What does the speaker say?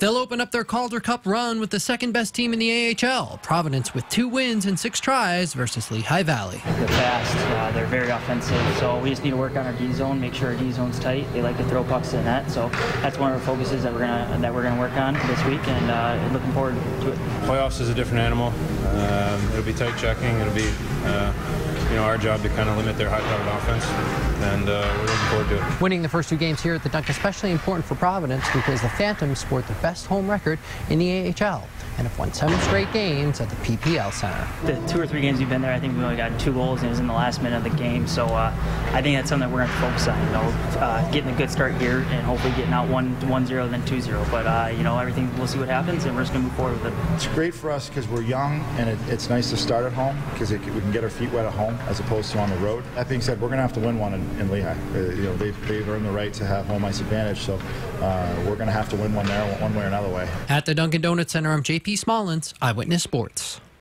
They'll open up their Calder Cup run with the second best team in the AHL, Providence with two wins and six tries versus Lehigh Valley. They're fast, uh, they're very offensive, so we just need to work on our D zone, make sure our D zone's tight. They like to throw pucks in the net, so that's one of our focuses that we're gonna that we're gonna work on this week, and uh, looking forward to it. Playoffs is a different animal. Um, it'll be tight checking. It'll be uh, you know our job to kind of limit their high-powered offense, and uh, we're looking forward to it. Winning the first two games here at the Dunk is especially important for Providence because the Phantoms sport the best home record in the AHL and have won seven straight games at the PPL Center. The two or three games we've been there, I think we only got two goals, and it was in the last minute of the game. So uh, I think that's something that we're going to focus on. You know, uh, getting a good start here, and hopefully getting out one one zero, then two zero. But uh, you know, everything we'll see what happens, and we're just going to move forward with it. It's great for us because we're young, and it, it's nice to start at home because we can get our feet wet at home as opposed to on the road. That being said, we're going to have to win one in, in Lehigh. Uh, you know, they've, they've earned the right to have home ice advantage, so uh, we're going to have to win one there, one way or another way. At the Dunkin' Donuts Center, I'm JP Smallins, Eyewitness Sports.